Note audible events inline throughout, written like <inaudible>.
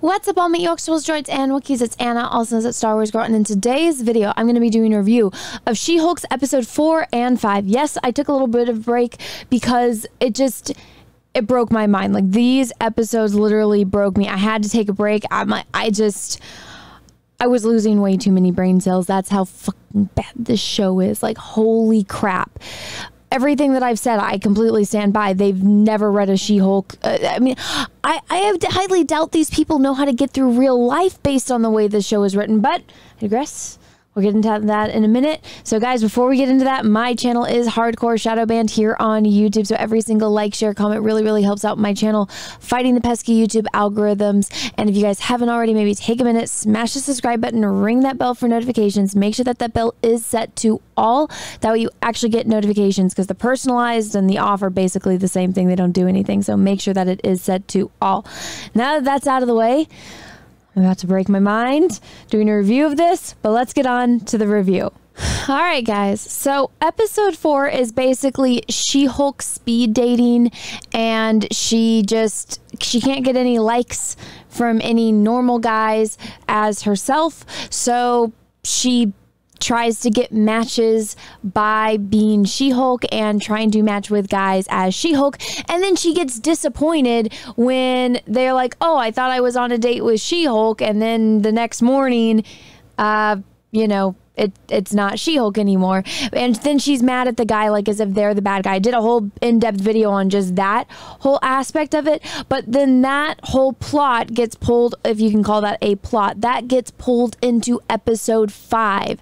What's up, all my Yorksville's droids and Wookiees? It's Anna, also known as Star Wars Girl, and in today's video, I'm going to be doing a review of She-Hulk's episode 4 and 5. Yes, I took a little bit of a break because it just it broke my mind. Like these episodes literally broke me. I had to take a break. I'm like, I just I was losing way too many brain cells. That's how fucking bad this show is. Like holy crap everything that I've said, I completely stand by. They've never read a She Hulk. Uh, I mean, I, I have highly doubt these people know how to get through real life based on the way the show is written, but I digress. We'll get into that in a minute. So, guys, before we get into that, my channel is Hardcore Shadow Banned here on YouTube. So, every single like, share, comment really, really helps out my channel fighting the pesky YouTube algorithms. And if you guys haven't already, maybe take a minute, smash the subscribe button, ring that bell for notifications. Make sure that that bell is set to all. That way, you actually get notifications because the personalized and the off are basically the same thing. They don't do anything. So, make sure that it is set to all. Now that that's out of the way, I'm about to break my mind doing a review of this, but let's get on to the review. <sighs> All right, guys. So, episode four is basically She Hulk speed dating, and she just she can't get any likes from any normal guys as herself. So she tries to get matches by being She Hulk and trying to match with guys as She Hulk. And then she gets disappointed when they're like, oh, I thought I was on a date with She Hulk. And then the next morning, uh, you know, it it's not She-Hulk anymore. And then she's mad at the guy like as if they're the bad guy. I did a whole in-depth video on just that whole aspect of it, but then that whole plot gets pulled if you can call that a plot. That gets pulled into episode 5.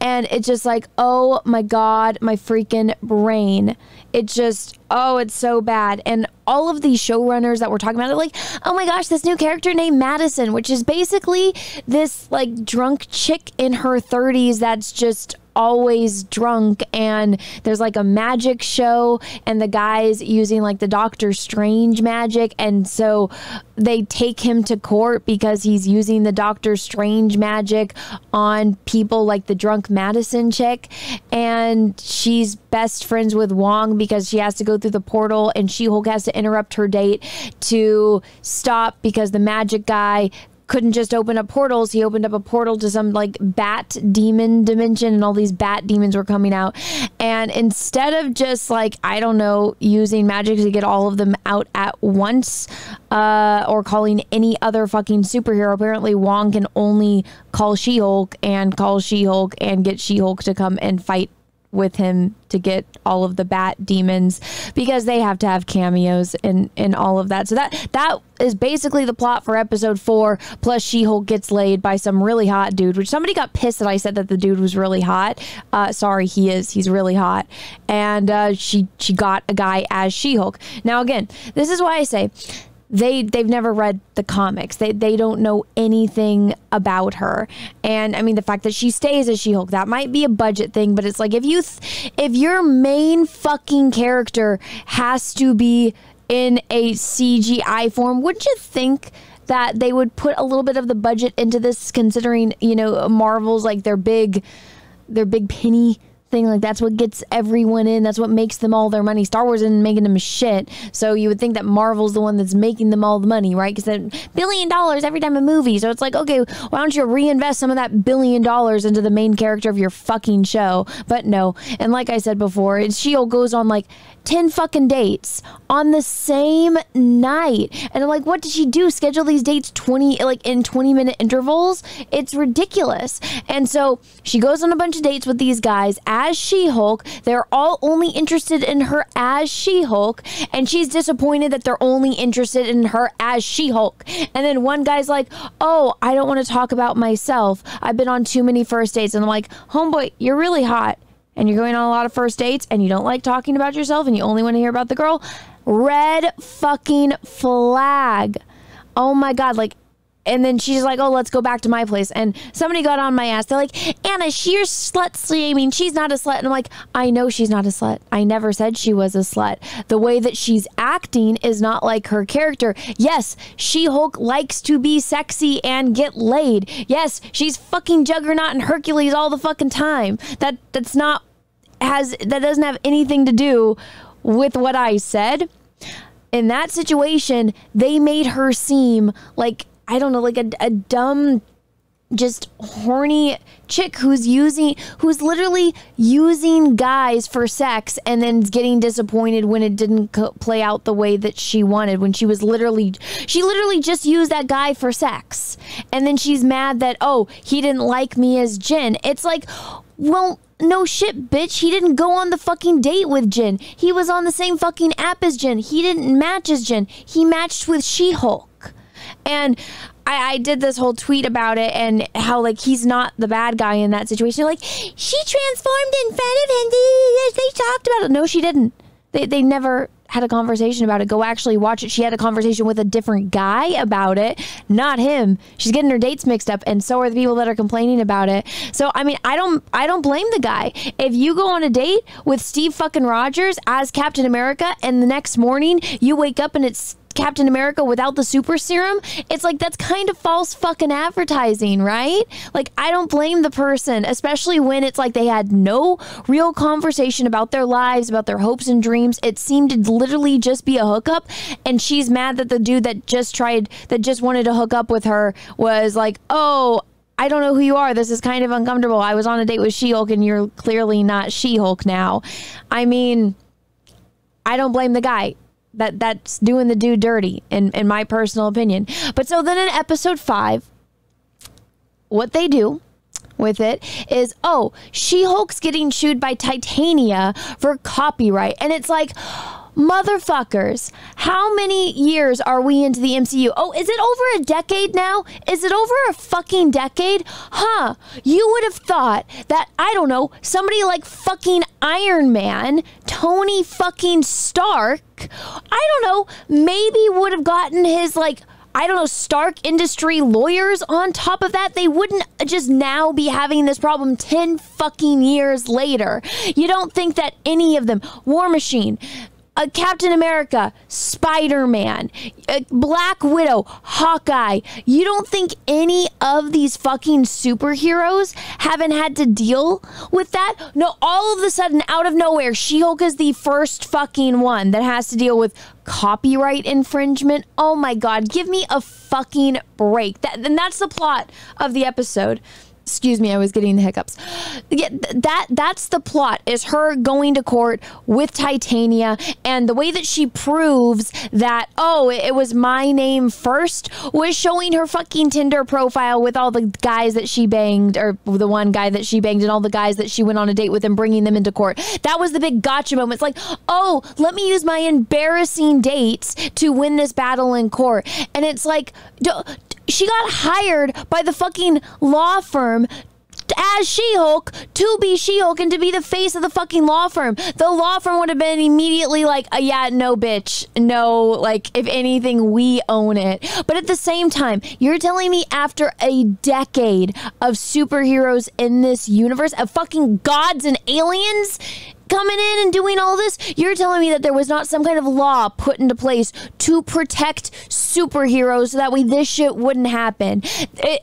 And it's just like, "Oh my god, my freaking brain." It just oh, it's so bad. And all of these showrunners that we're talking about are like, oh my gosh, this new character named Madison, which is basically this like drunk chick in her 30s that's just always drunk and there's like a magic show and the guy's using like the Doctor Strange magic and so they take him to court because he's using the Doctor Strange magic on people like the drunk Madison chick and she's best friends with Wong because she has to go through the portal and She-Hulk has to interrupt her date to stop because the magic guy couldn't just open up portals. He opened up a portal to some like bat demon dimension, and all these bat demons were coming out. And instead of just like, I don't know, using magic to get all of them out at once, uh, or calling any other fucking superhero, apparently Wong can only call She Hulk and call She Hulk and get She Hulk to come and fight with him to get all of the bat demons because they have to have cameos and and all of that. So that that is basically the plot for episode 4 plus She-Hulk gets laid by some really hot dude, which somebody got pissed that I said that the dude was really hot. Uh, sorry, he is. He's really hot. And uh, she she got a guy as She-Hulk. Now again, this is why I say they they've never read the comics. They they don't know anything about her. And I mean the fact that she stays as She-Hulk, that might be a budget thing, but it's like if you th- if your main fucking character has to be in a CGI form, wouldn't you think that they would put a little bit of the budget into this considering, you know, Marvel's like their big their big penny thing. Like that's what gets everyone in. That's what makes them all their money. Star Wars isn't making them shit. So you would think that Marvel's the one that's making them all the money, right? Because then billion dollars every time a movie. So it's like, okay, why don't you reinvest some of that billion dollars into the main character of your fucking show? But no. And like I said before, She-Hulk goes on like 10 fucking dates on the same night. And I'm like, what did she do? Schedule these dates 20 like in 20 minute intervals? It's ridiculous. And so she goes on a bunch of dates with these guys as She-Hulk. They're all only interested in her as She-Hulk, and she's disappointed that they're only interested in her as She-Hulk. And then one guy's like, "Oh, I don't want to talk about myself. I've been on too many first dates." And I'm like, "Homeboy, you're really hot." and you're going on a lot of first dates and you don't like talking about yourself and you only want to hear about the girl, red fucking flag. Oh my God. Like, and then she's like, "Oh, let's go back to my place." And somebody got on my ass. They're like, "Anna, she's slut shaming. She's not a slut." And I'm like, "I know she's not a slut. I never said she was a slut. The way that she's acting is not like her character. Yes, She-Hulk likes to be sexy and get laid. Yes, she's fucking Juggernaut and Hercules all the fucking time. That that's not has that doesn't have anything to do with what I said." In that situation, they made her seem like I don't know, like a, a dumb just horny chick who's using who's literally using guys for sex and then getting disappointed when it didn't play out the way that she wanted when she was literally she literally just used that guy for sex. And then she's mad that oh he didn't like me as Jen. It's like well no shit bitch. He didn't go on the fucking date with Jen. He was on the same fucking app as Jen. He didn't match as Jen. He matched with She-Hulk and I, I did this whole tweet about it and how like he's not the bad guy in that situation. Like she transformed in front of him. They talked about it. No, she didn't. They they never had a conversation about it. Go actually watch it. She had a conversation with a different guy about it, not him. She's getting her dates mixed up, and so are the people that are complaining about it. So I mean, I don't I don't blame the guy. If you go on a date with Steve fucking Rogers as Captain America, and the next morning you wake up and it's Captain America without the super serum, it's like that's kind of false fucking advertising, right? Like, I don't blame the person, especially when it's like they had no real conversation about their lives, about their hopes and dreams. It seemed to literally just be a hookup. And she's mad that the dude that just tried, that just wanted to hook up with her was like, oh, I don't know who you are. This is kind of uncomfortable. I was on a date with She Hulk and you're clearly not She Hulk now. I mean, I don't blame the guy that that's doing the dude dirty in in my personal opinion. But so then in episode 5 what they do with it is oh, She-Hulk's getting sued by Titania for copyright and it's like Motherfuckers, how many years are we into the MCU? Oh, is it over a decade now? Is it over a fucking decade? Huh. You would have thought that, I don't know, somebody like fucking Iron Man, Tony fucking Stark, I don't know, maybe would have gotten his like. I don't know, Stark Industry lawyers on top of that, they wouldn't just now be having this problem 10 fucking years later. You don't think that any of them, War Machine, a Captain America, Spider Man, uh, Black Widow, Hawkeye. You don't think any of these fucking superheroes haven't had to deal with that? No, all of a sudden, out of nowhere, She Hulk is the first fucking one that has to deal with copyright infringement. Oh my God, give me a fucking break. That, and that's the plot of the episode excuse me i was getting the hiccups. Yeah, that that's the plot is her going to court with titania and the way that she proves that oh it, was my name first was showing her fucking tinder profile with all the guys that she banged or the one guy that she banged and all the guys that she went on a date with and bringing them into court. That was the big gotcha moment. It's like oh let me use my embarrassing dates to win this battle in court. And it's like she got hired by the fucking law firm as She Hulk to be She Hulk and to be the face of the fucking law firm. The law firm would have been immediately like, uh, yeah, no, bitch. No, like, if anything, we own it. But at the same time, you're telling me after a decade of superheroes in this universe, of fucking gods and aliens, coming in and doing all this? You're telling me that there was not some kind of law put into place to protect superheroes so that way this shit wouldn't happen.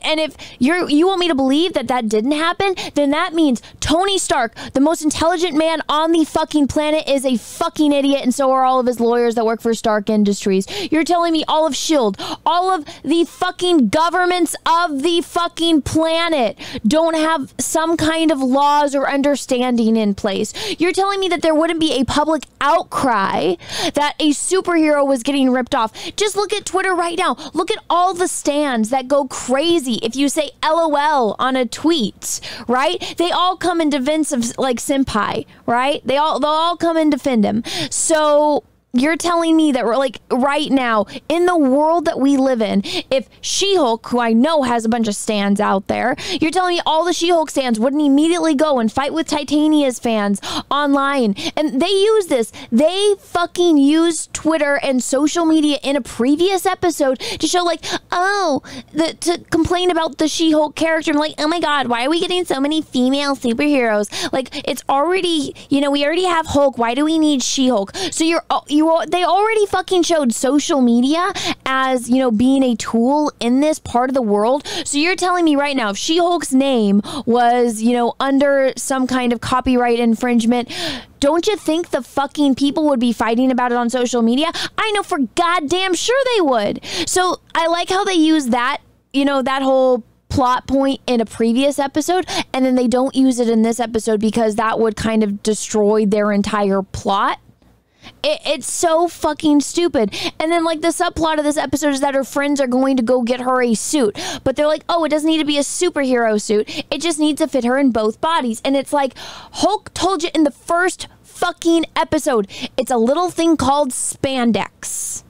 And if you're you want me to believe that that didn't happen, then that means Tony Stark, the most intelligent man on the fucking planet, is a fucking idiot, and so are all of his lawyers that work for Stark Industries. You're telling me all of Shield, all of the fucking governments of the fucking planet don't have some kind of laws or understanding in place. You're telling me that there wouldn't be a public outcry that a superhero was getting ripped off. Just look at Twitter right now. Look at all the stands that go crazy if you say LOL on a tweet, right? They all come in defense of like Senpai, right? They all they'll all come and defend him. So you're telling me that we're like right now in the world that we live in, if She Hulk, who I know has a bunch of stands out there, you're telling me all the She Hulk stands wouldn't immediately go and fight with Titania's fans online. And they use this. They fucking use Twitter and social media in a previous episode to show, like, oh, the, to complain about the She Hulk character. I'm like, oh my God, why are we getting so many female superheroes? Like, it's already, you know, we already have Hulk. Why do we need She Hulk? So you're, oh, you you they already fucking showed social media as you know being a tool in this part of the world. So you're telling me right now, if She Hulk's name was you know under some kind of copyright infringement, don't you think the fucking people would be fighting about it on social media? I know for goddamn sure they would. So I like how they use that, you know, that whole plot point in a previous episode and then they don't use it in this episode because that would kind of destroy their entire plot. It, it's so fucking stupid. And then, like, the subplot of this episode is that her friends are going to go get her a suit. But they're like, oh, it doesn't need to be a superhero suit. It just needs to fit her in both bodies. And it's like, Hulk told you in the first fucking episode, it's a little thing called spandex.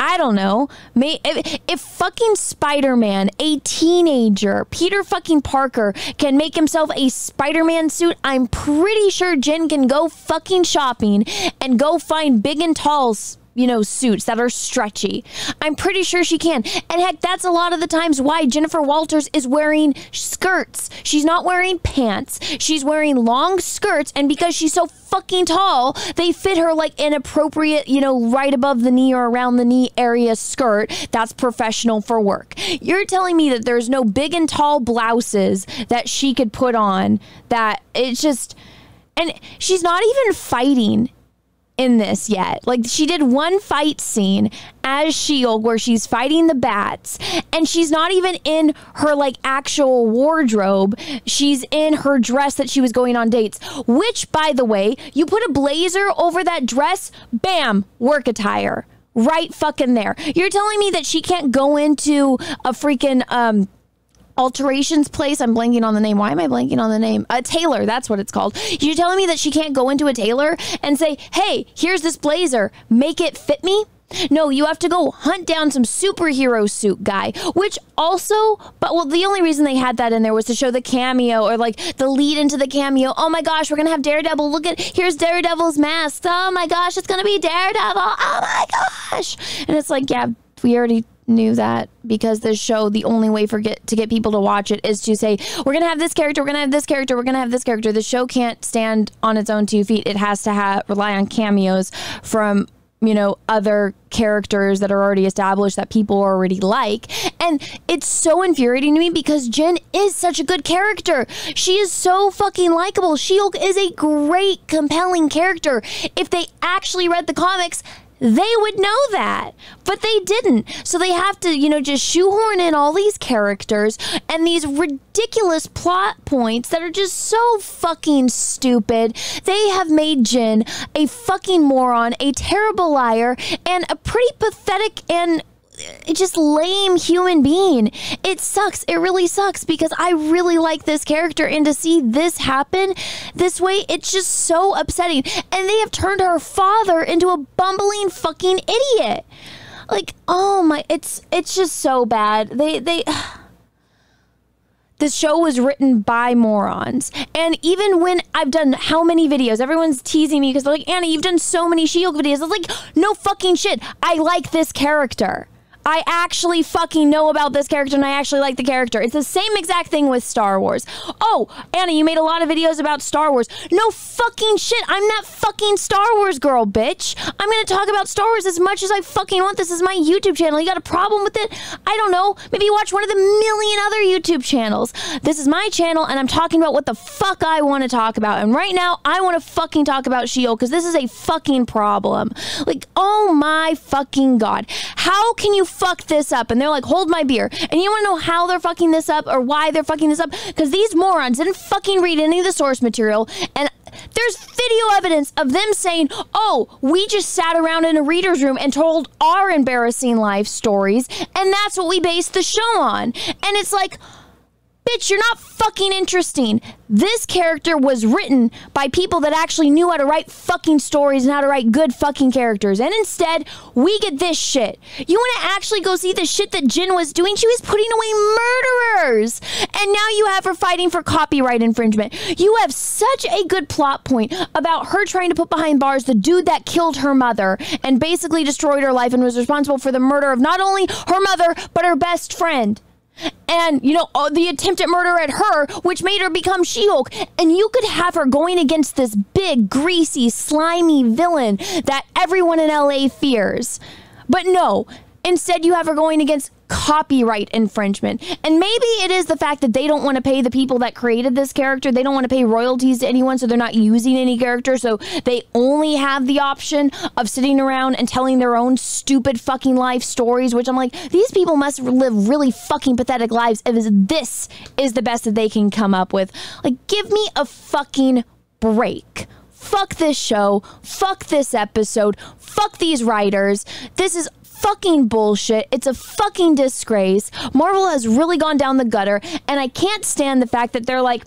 I don't know. May, if, if fucking Spider Man, a teenager, Peter fucking Parker, can make himself a Spider Man suit, I'm pretty sure Jen can go fucking shopping and go find big and talls you know, suits that are stretchy. I'm pretty sure she can. And heck, that's a lot of the times why Jennifer Walters is wearing skirts. She's not wearing pants. She's wearing long skirts. And because she's so fucking tall, they fit her like an appropriate, you know, right above the knee or around the knee area skirt that's professional for work. You're telling me that there's no big and tall blouses that she could put on that it's just. And she's not even fighting in this yet. Like she did one fight scene as She-Hulk where she's fighting the bats and she's not even in her like actual wardrobe. She's in her dress that she was going on dates, which by the way, you put a blazer over that dress, bam, work attire. Right fucking there. You're telling me that she can't go into a freaking um alterations place. I'm blanking on the name. Why am I blanking on the name? A tailor. That's what it's called. You're telling me that she can't go into a tailor and say, "Hey, here's this blazer. Make it fit me." No, you have to go hunt down some superhero suit guy, which also, but well, the only reason they had that in there was to show the cameo or like the lead into the cameo. Oh my gosh, we're gonna have Daredevil. Look at here's Daredevil's mask. Oh my gosh, it's gonna be Daredevil. Oh my gosh. And it's like, yeah, we already knew that because this show, the only way for get to get people to watch it is to say, we're gonna have this character, we're gonna have this character, we're gonna have this character. The show can't stand on its own two feet. It has to have rely on cameos from you know other characters that are already established that people already like and it's so infuriating to me because jen is such a good character she is so fucking likable she-hulk is a great compelling character if they actually read the comics they would know that, but they didn't. So they have to, you know, just shoehorn in all these characters and these ridiculous plot points that are just so fucking stupid. They have made Jen a fucking moron, a terrible liar, and a pretty pathetic and just lame human being. It sucks. It really sucks because I really like this character and to see this happen this way, it's just so upsetting. And they have turned her father into a bumbling fucking idiot. Like, oh my, it's it's just so bad. They they <sighs> this show was written by morons. And even when I've done how many videos, everyone's teasing me because they're like, Anna, you've done so many She-Hulk videos. I was like, no fucking shit. I like this character. I actually fucking know about this character and I actually like the character. It's the same exact thing with Star Wars. Oh, Anna, you made a lot of videos about Star Wars. No fucking shit. I'm that fucking Star Wars girl, bitch. I'm gonna talk about Star Wars as much as I fucking want. This is my YouTube channel. You got a problem with it? I don't know. Maybe you watch one of the million other YouTube channels. This is my channel and I'm talking about what the fuck I want to talk about. And right now, I want to fucking talk about She-Hulk because this is a fucking problem. Like, oh my fucking god. How can you fuck this up. And they're like, hold my beer. And you want to know how they're fucking this up or why they're fucking this up? Because these morons didn't fucking read any of the source material. And there's video evidence of them saying, oh, we just sat around in a reader's room and told our embarrassing life stories. And that's what we based the show on. And it's like, Bitch, you're not fucking interesting. This character was written by people that actually knew how to write fucking stories and how to write good fucking characters. And instead, we get this shit. You want to actually go see the shit that Jen was doing? She was putting away murderers. And now you have her fighting for copyright infringement. You have such a good plot point about her trying to put behind bars the dude that killed her mother and basically destroyed her life and was responsible for the murder of not only her mother, but her best friend and you know the attempted murder at her which made her become she-hulk. And you could have her going against this big greasy slimy villain that everyone in la fears. But no Instead, you have her going against copyright infringement. And maybe it is the fact that they don't want to pay the people that created this character. They don't want to pay royalties to anyone, so they're not using any character. So they only have the option of sitting around and telling their own stupid fucking life stories, which I'm like, these people must live really fucking pathetic lives if this is the best that they can come up with. Like, give me a fucking break. Fuck this show. Fuck this episode. Fuck these writers. This is fucking bullshit. It's a fucking disgrace. Marvel has really gone down the gutter, and I can't stand the fact that they're like,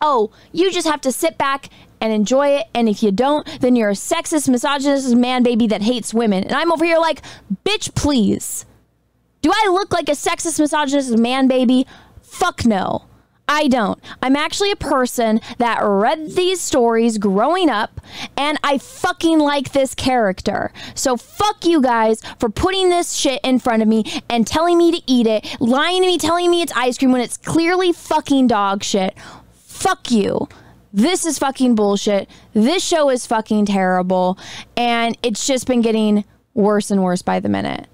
oh, you just have to sit back and enjoy it. And if you don't, then you're a sexist, misogynist man baby that hates women. And I'm over here like, bitch, please. Do I look like a sexist, misogynist man baby? Fuck no. I don't. I'm actually a person that read these stories growing up and I fucking like this character. So fuck you guys for putting this shit in front of me and telling me to eat it, lying to me, telling me it's ice cream when it's clearly fucking dog shit. Fuck you. This is fucking bullshit. This show is fucking terrible and it's just been getting worse and worse by the minute.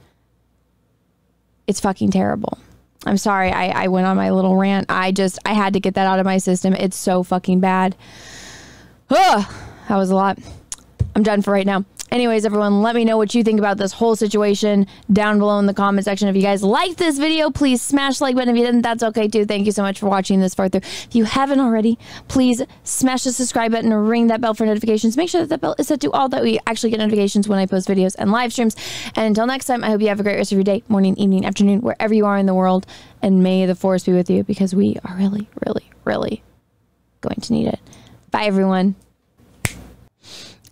It's fucking terrible. I'm sorry. I, I went on my little rant. I just, I had to get that out of my system. It's so fucking bad. Ugh, that was a lot. I'm done for right now. Anyways, everyone, let me know what you think about this whole situation down below in the comment section. If you guys liked this video, please smash like button. If you didn't, that's okay too. Thank you so much for watching this far through. If you haven't already, please smash the subscribe button and ring that bell for notifications. Make sure that that bell is set to all that we actually get notifications when I post videos and live streams. And until next time, I hope you have a great rest of your day, morning, evening, afternoon, wherever you are in the world. And may the force be with you because we are really, really, really going to need it. Bye, everyone.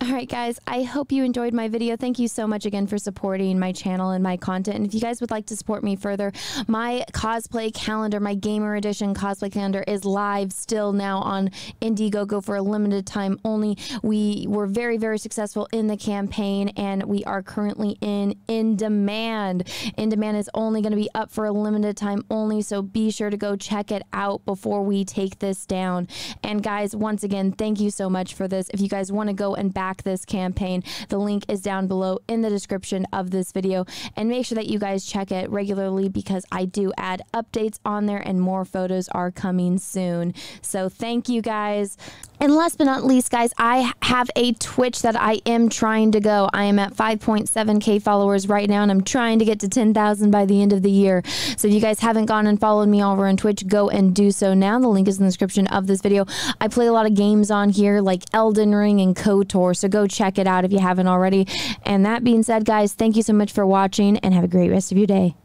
All right, guys, I hope you enjoyed my video. Thank you so much again for supporting my channel and my content. And if you guys would like to support me further, my cosplay calendar, my gamer edition cosplay calendar is live still now on Indiegogo for a limited time only. We were very, very successful in the campaign and we are currently in In Demand. In Demand is only going to be up for a limited time only, so be sure to go check it out before we take this down. And guys, once again, thank you so much for this. If you guys want to go and back back this campaign. The link is down below in the description of this video. And make sure that you guys check it regularly because I do add updates on there and more photos are coming soon. So thank you guys. And last but not least, guys, I have a Twitch that I am trying to go. I am at 5.7k followers right now, and I'm trying to get to 10,000 by the end of the year. So if you guys haven't gone and followed me over on Twitch, go and do so now. The link is in the description of this video. I play a lot of games on here like Elden Ring and KOTOR, so go check it out if you haven't already. And that being said, guys, thank you so much for watching and have a great rest of your day.